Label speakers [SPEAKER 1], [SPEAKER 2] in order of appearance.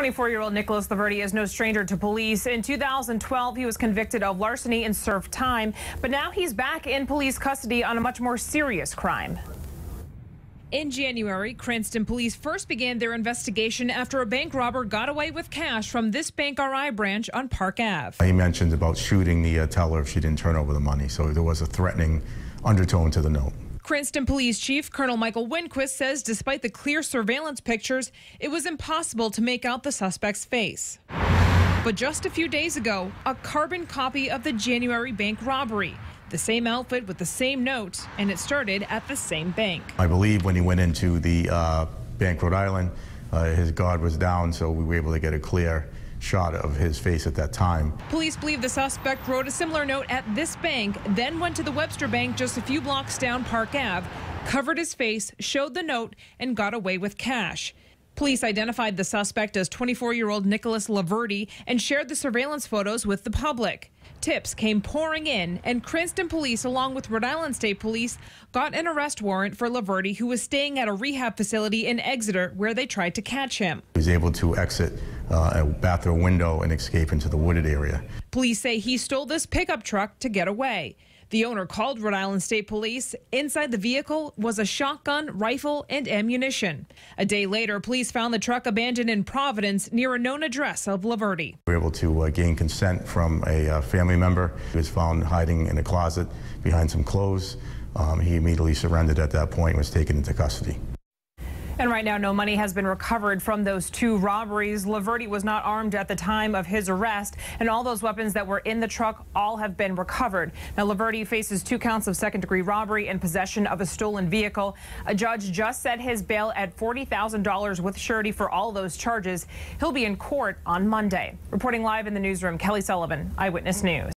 [SPEAKER 1] 24-year-old Nicholas Laverty is no stranger to police. In 2012, he was convicted of larceny and served time, but now he's back in police custody on a much more serious crime. In January, Cranston police first began their investigation after a bank robber got away with cash from this Bank RI branch on Park Ave.
[SPEAKER 2] He mentioned about shooting the uh, teller if she didn't turn over the money, so there was a threatening undertone to the note.
[SPEAKER 1] Cranston Police Chief Colonel Michael Winquist says despite the clear surveillance pictures, it was impossible to make out the suspect's face. But just a few days ago, a carbon copy of the January bank robbery. The same outfit with the same note, and it started at the same bank.
[SPEAKER 2] I believe when he went into the uh, Bank Rhode Island, uh, his guard was down, so we were able to get a clear shot of his face at that time.
[SPEAKER 1] Police believe the suspect wrote a similar note at this bank, then went to the Webster Bank just a few blocks down Park Ave, covered his face, showed the note, and got away with cash. Police identified the suspect as 24 year old Nicholas Laverty and shared the surveillance photos with the public. Tips came pouring in, and Cranston police, along with Rhode Island State Police, got an arrest warrant for Laverty, who was staying at a rehab facility in Exeter where they tried to catch him.
[SPEAKER 2] He was able to exit uh, a bathroom window and escape into the wooded area.
[SPEAKER 1] Police say he stole this pickup truck to get away. The owner called Rhode Island State Police. Inside the vehicle was a shotgun, rifle, and ammunition. A day later, police found the truck abandoned in Providence near a known address of Laverty.
[SPEAKER 2] We were able to uh, gain consent from a uh, family member. He was found hiding in a closet behind some clothes. Um, he immediately surrendered at that point and was taken into custody.
[SPEAKER 1] And right now, no money has been recovered from those two robberies. Laverty was not armed at the time of his arrest, and all those weapons that were in the truck all have been recovered. Now, Laverty faces two counts of second degree robbery and possession of a stolen vehicle. A judge just set his bail at $40,000 with surety for all those charges. He'll be in court on Monday. Reporting live in the newsroom, Kelly Sullivan, Eyewitness News.